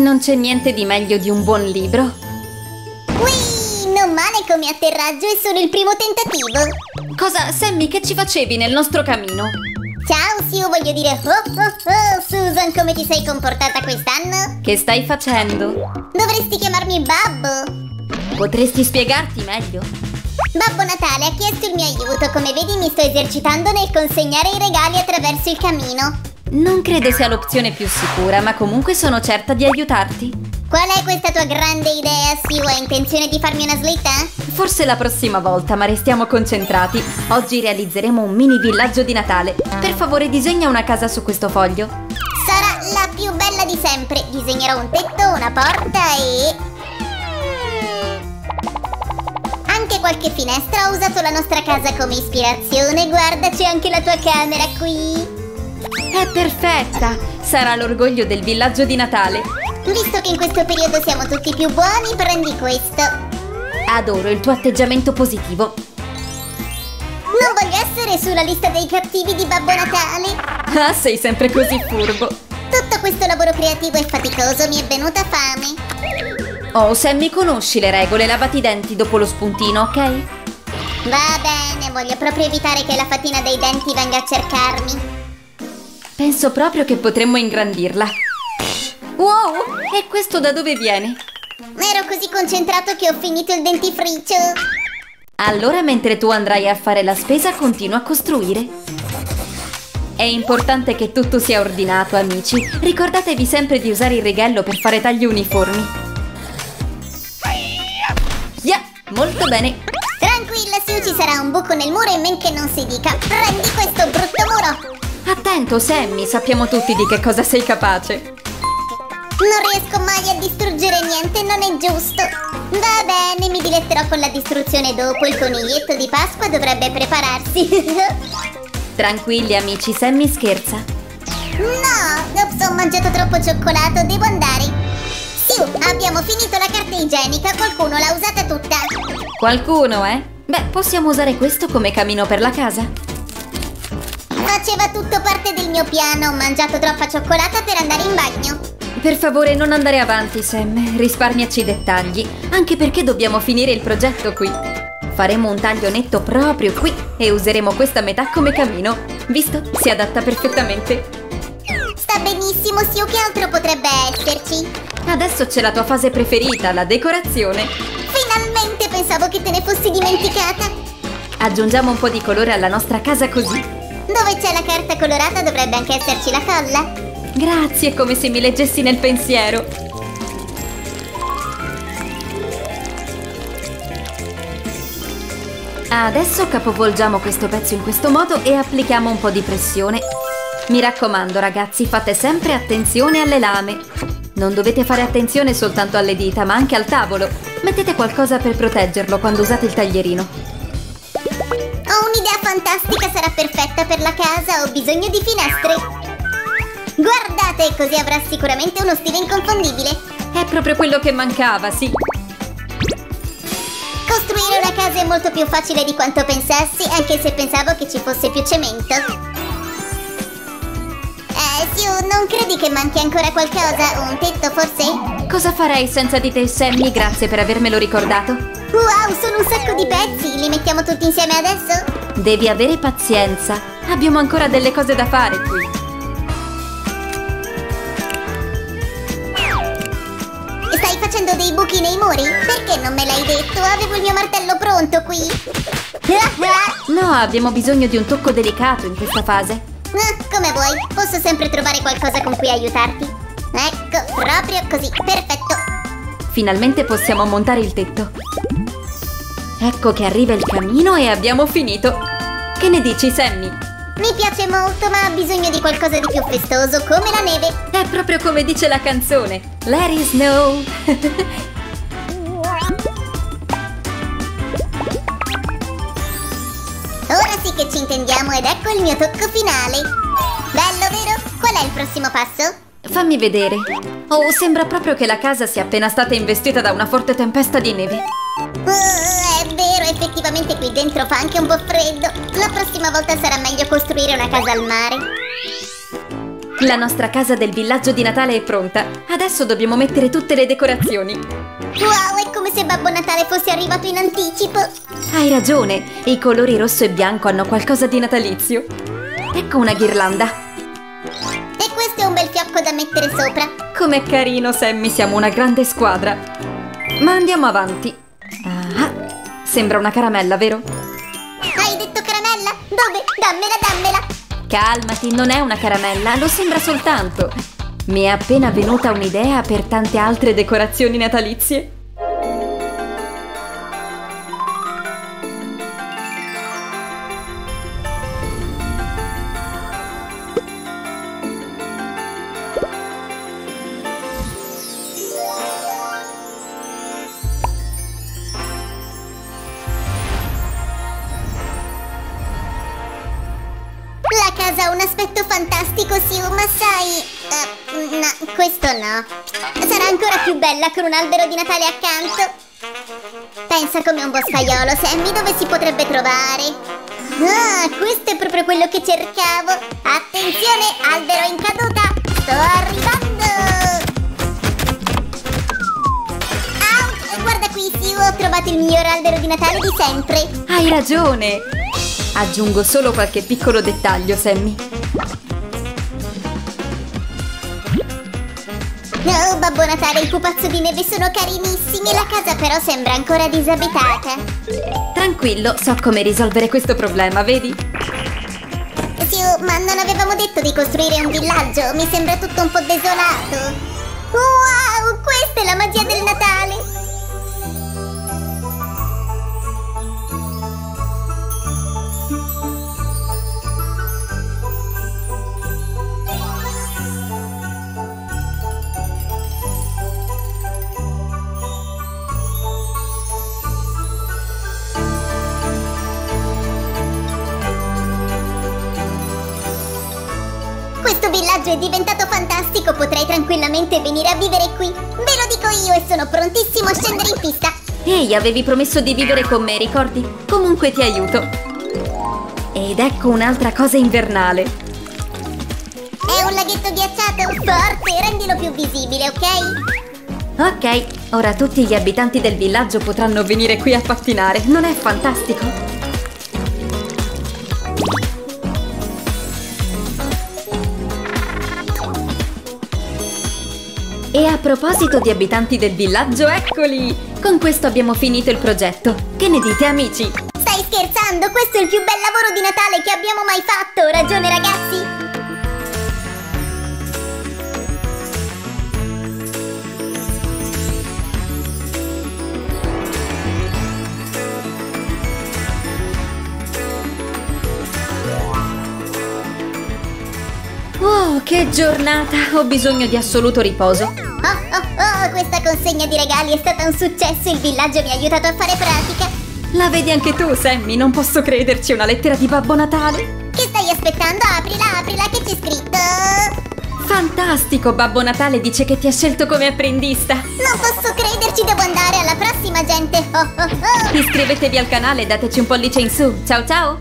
non c'è niente di meglio di un buon libro. Ui, non male come atterraggio, è solo il primo tentativo. Cosa, Sammy, che ci facevi nel nostro camino? Ciao, Sue, voglio dire, oh, oh, oh, Susan, come ti sei comportata quest'anno? Che stai facendo? Dovresti chiamarmi Babbo. Potresti spiegarti meglio? Babbo Natale ha chiesto il mio aiuto, come vedi mi sto esercitando nel consegnare i regali attraverso il camino. Non credo sia l'opzione più sicura, ma comunque sono certa di aiutarti. Qual è questa tua grande idea, Sue? Hai intenzione di farmi una slitta? Forse la prossima volta, ma restiamo concentrati. Oggi realizzeremo un mini villaggio di Natale. Per favore disegna una casa su questo foglio. Sarà la più bella di sempre. Disegnerò un tetto, una porta e... Anche qualche finestra. Ho usato la nostra casa come ispirazione. Guarda, c'è anche la tua camera qui. È perfetta! Sarà l'orgoglio del villaggio di Natale. Visto che in questo periodo siamo tutti più buoni, prendi questo. Adoro il tuo atteggiamento positivo. Non voglio essere sulla lista dei cattivi di Babbo Natale. Ah, sei sempre così furbo. Tutto questo lavoro creativo e faticoso mi è venuta fame. Oh, Sammy, conosci le regole, lavati i denti dopo lo spuntino, ok? Va bene, voglio proprio evitare che la fatina dei denti venga a cercarmi. Penso proprio che potremmo ingrandirla. Wow! E questo da dove viene? Ero così concentrato che ho finito il dentifricio. Allora mentre tu andrai a fare la spesa continua a costruire. È importante che tutto sia ordinato, amici. Ricordatevi sempre di usare il righello per fare tagli uniformi. Yeah, molto bene. Tranquilla, Sue, ci sarà un buco nel muro e men che non si dica. Prendi questo brutto muro. Attento, Sammy, sappiamo tutti di che cosa sei capace. Non riesco mai a distruggere niente, non è giusto. Va bene, mi diletterò con la distruzione dopo. Il coniglietto di Pasqua dovrebbe prepararsi. Tranquilli, amici, Sammy scherza. No, ops, ho mangiato troppo cioccolato, devo andare. Sì, abbiamo finito la carta igienica, qualcuno l'ha usata tutta. Qualcuno, eh? Beh, possiamo usare questo come camino per la casa. Faceva tutto parte del mio piano. Ho mangiato troppa cioccolata per andare in bagno. Per favore non andare avanti, Sam. Risparmiaci i dettagli. Anche perché dobbiamo finire il progetto qui. Faremo un taglio netto proprio qui e useremo questa metà come camino. Visto? Si adatta perfettamente. Sta benissimo, Sio. Che altro potrebbe esserci? Adesso c'è la tua fase preferita, la decorazione. Finalmente pensavo che te ne fossi dimenticata. Aggiungiamo un po' di colore alla nostra casa così. Dove c'è la carta colorata dovrebbe anche esserci la colla. Grazie, come se mi leggessi nel pensiero. Adesso capovolgiamo questo pezzo in questo modo e applichiamo un po' di pressione. Mi raccomando ragazzi, fate sempre attenzione alle lame. Non dovete fare attenzione soltanto alle dita, ma anche al tavolo. Mettete qualcosa per proteggerlo quando usate il taglierino. Fantastica, sarà perfetta per la casa, ho bisogno di finestre. Guardate, così avrà sicuramente uno stile inconfondibile. È proprio quello che mancava, sì. Costruire una casa è molto più facile di quanto pensassi, anche se pensavo che ci fosse più cemento. Eh, Sue, non credi che manchi ancora qualcosa? Un tetto, forse? Cosa farei senza di te, Sammy? Grazie per avermelo ricordato. Wow, sono un sacco di pezzi! Li mettiamo tutti insieme adesso? Devi avere pazienza. Abbiamo ancora delle cose da fare qui. Stai facendo dei buchi nei muri? Perché non me l'hai detto? Avevo il mio martello pronto qui! No, abbiamo bisogno di un tocco delicato in questa fase. Ah, come vuoi, posso sempre trovare qualcosa con cui aiutarti. Ecco, proprio così, perfetto. Finalmente possiamo montare il tetto. Ecco che arriva il camino e abbiamo finito. Che ne dici, Sammy? Mi piace molto, ma ha bisogno di qualcosa di più festoso, come la neve. È proprio come dice la canzone. Let it snow. Ora sì che ci intendiamo ed ecco il mio tocco finale. Bello, vero? Qual è il prossimo passo? Fammi vedere. Oh, sembra proprio che la casa sia appena stata investita da una forte tempesta di neve. Vero, effettivamente qui dentro fa anche un po' freddo. La prossima volta sarà meglio costruire una casa al mare. La nostra casa del villaggio di Natale è pronta. Adesso dobbiamo mettere tutte le decorazioni. Wow, è come se Babbo Natale fosse arrivato in anticipo. Hai ragione, i colori rosso e bianco hanno qualcosa di natalizio. Ecco una ghirlanda. E questo è un bel fiocco da mettere sopra. Com'è carino, Sammy, siamo una grande squadra. Ma andiamo avanti. Ah, sembra una caramella, vero? Hai detto caramella? Dove? Dammela, dammela. Calmati, non è una caramella, lo sembra soltanto. Mi è appena venuta un'idea per tante altre decorazioni natalizie. Un aspetto fantastico, Siu, ma sai... eh, no, questo no. Sarà ancora più bella con un albero di Natale accanto. Pensa come un boscaiolo, Sammy, dove si potrebbe trovare? Ah, questo è proprio quello che cercavo. Attenzione, albero in caduta. Sto arrivando. Au, guarda qui, Siu, ho trovato il miglior albero di Natale di sempre. Hai ragione! Aggiungo solo qualche piccolo dettaglio, Sammy. Oh, Babbo Natale, il pupazzo di neve sono carinissimi, la casa però sembra ancora disabitata. Tranquillo, so come risolvere questo problema, vedi? Sì, ma non avevamo detto di costruire un villaggio, mi sembra tutto un po' desolato. Wow, questa è la magia del Natale! Villaggio è diventato fantastico, potrei tranquillamente venire a vivere qui. Ve lo dico io e sono prontissimo a scendere in pista. Ehi, avevi promesso di vivere con me, ricordi? Comunque ti aiuto. Ed ecco un'altra cosa invernale. È un laghetto ghiacciato? Forte, rendilo più visibile, ok? Ok, ora tutti gli abitanti del villaggio potranno venire qui a pattinare. Non è fantastico? E a proposito di abitanti del villaggio, eccoli! Con questo abbiamo finito il progetto. Che ne dite, amici? Stai scherzando? Questo è il più bel lavoro di Natale che abbiamo mai fatto, ragione ragazzi? Che giornata! Ho bisogno di assoluto riposo. Oh, oh, oh, questa consegna di regali è stata un successo, il villaggio mi ha aiutato a fare pratica. La vedi anche tu, Sammy? Non posso crederci, una lettera di Babbo Natale? Che stai aspettando? Aprila, aprila, che c'è scritto? Fantastico! Babbo Natale dice che ti ha scelto come apprendista. Non posso crederci, devo andare alla prossima, gente. Oh, oh, oh. Iscrivetevi al canale e dateci un pollice in su. Ciao ciao!